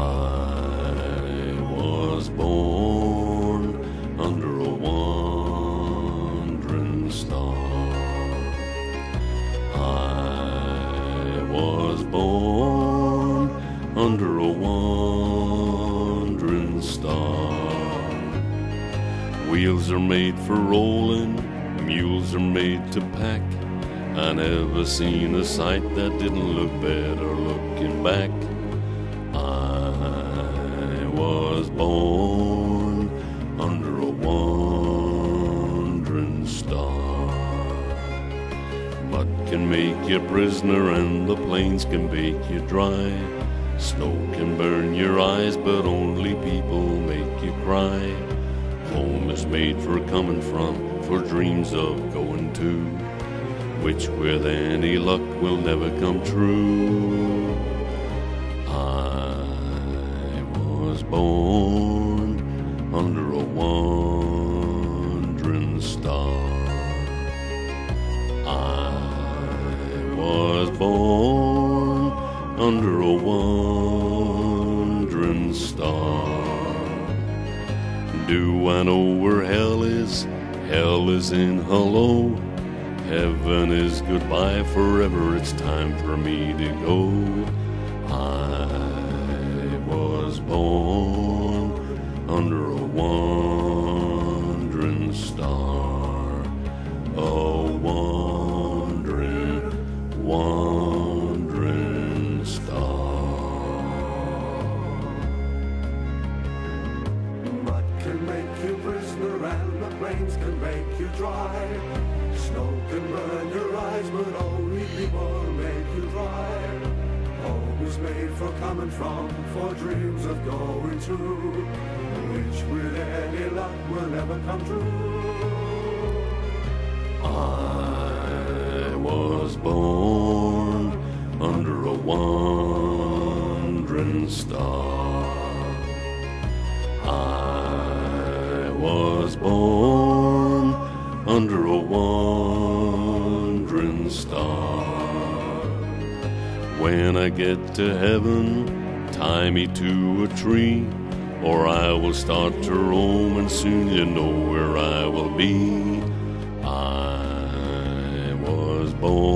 I was born under a wandering star. I was born under a wandering star. Wheels are made for rolling, mules are made to pack. I never seen a sight that didn't look better looking back. Was born under a wandering star. Mud can make you prisoner and the plains can bake you dry. Snow can burn your eyes, but only people make you cry. Home is made for coming from, for dreams of going to, which with any luck will never come true. Born under a wandering star. Do I know where hell is? Hell is in hello. Heaven is goodbye forever. It's time for me to go. I was born under a wandering star. A wandering, wandering plains can make you dry. Snow can burn your eyes, but only people make you dry. Home is made for coming from, for dreams of going to, which with any luck will never come true. I was born under a wandering star. I was born under a wandering star. When I get to heaven, tie me to a tree, or I will start to roam, and soon you know where I will be. I was born